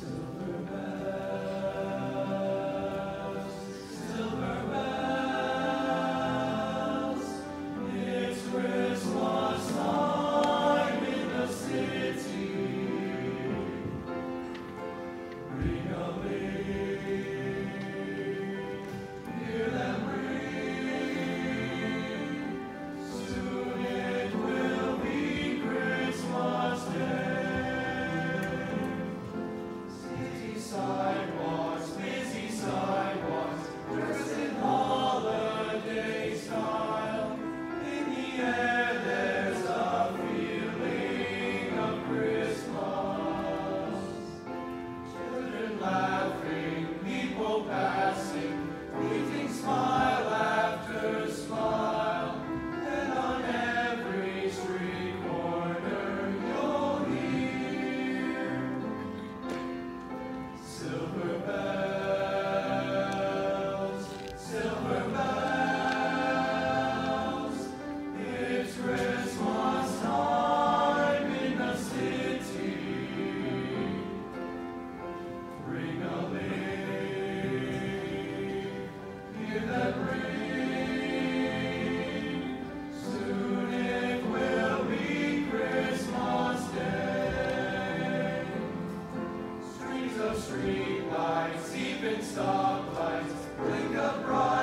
So. of streetlights, even stoplights, blink of bright.